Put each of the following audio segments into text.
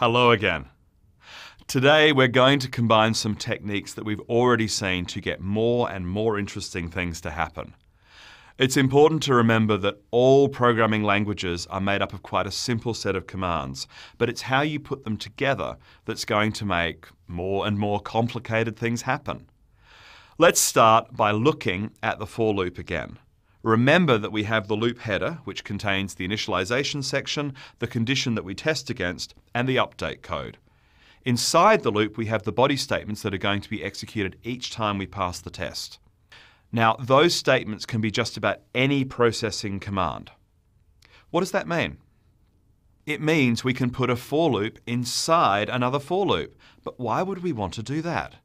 Hello again. Today we're going to combine some techniques that we've already seen to get more and more interesting things to happen. It's important to remember that all programming languages are made up of quite a simple set of commands, but it's how you put them together that's going to make more and more complicated things happen. Let's start by looking at the for loop again. Remember that we have the loop header, which contains the initialization section, the condition that we test against, and the update code. Inside the loop, we have the body statements that are going to be executed each time we pass the test. Now, those statements can be just about any processing command. What does that mean? It means we can put a for loop inside another for loop. But why would we want to do that?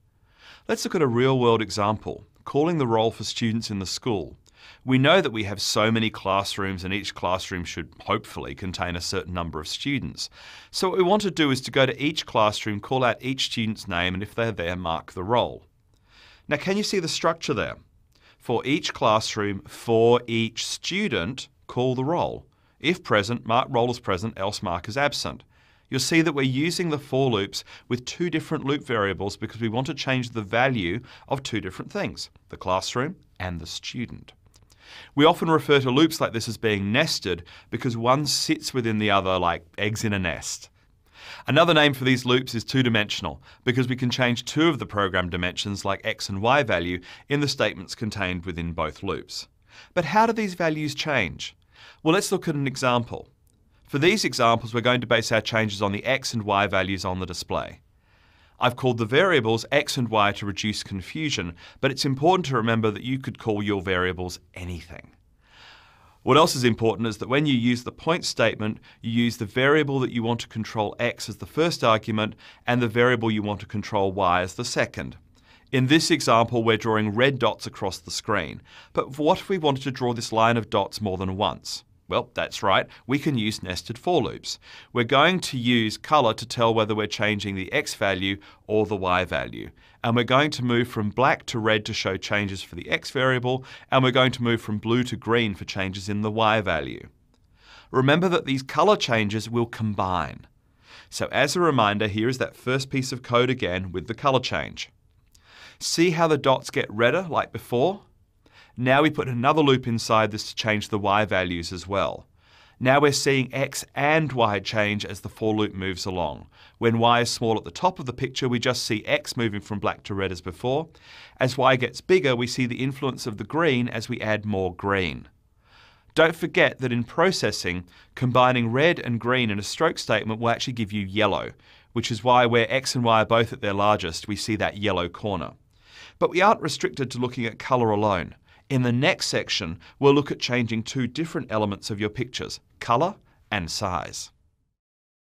Let's look at a real world example, calling the roll for students in the school. We know that we have so many classrooms and each classroom should hopefully contain a certain number of students. So what we want to do is to go to each classroom, call out each student's name and if they're there, mark the roll. Now can you see the structure there? For each classroom, for each student, call the roll. If present, mark roll as present, else mark as absent you'll see that we're using the for loops with two different loop variables because we want to change the value of two different things, the classroom and the student. We often refer to loops like this as being nested because one sits within the other like eggs in a nest. Another name for these loops is two-dimensional because we can change two of the program dimensions like x and y value in the statements contained within both loops. But how do these values change? Well, let's look at an example. For these examples, we're going to base our changes on the x and y values on the display. I've called the variables x and y to reduce confusion, but it's important to remember that you could call your variables anything. What else is important is that when you use the point statement, you use the variable that you want to control x as the first argument and the variable you want to control y as the second. In this example, we're drawing red dots across the screen. But what if we wanted to draw this line of dots more than once? Well, that's right, we can use nested for loops. We're going to use colour to tell whether we're changing the x value or the y value. And we're going to move from black to red to show changes for the x variable, and we're going to move from blue to green for changes in the y value. Remember that these colour changes will combine. So as a reminder, here is that first piece of code again with the colour change. See how the dots get redder like before? Now we put another loop inside this to change the y values as well. Now we're seeing x and y change as the for loop moves along. When y is small at the top of the picture, we just see x moving from black to red as before. As y gets bigger, we see the influence of the green as we add more green. Don't forget that in processing, combining red and green in a stroke statement will actually give you yellow, which is why where x and y are both at their largest, we see that yellow corner. But we aren't restricted to looking at colour alone. In the next section, we'll look at changing two different elements of your pictures, colour and size.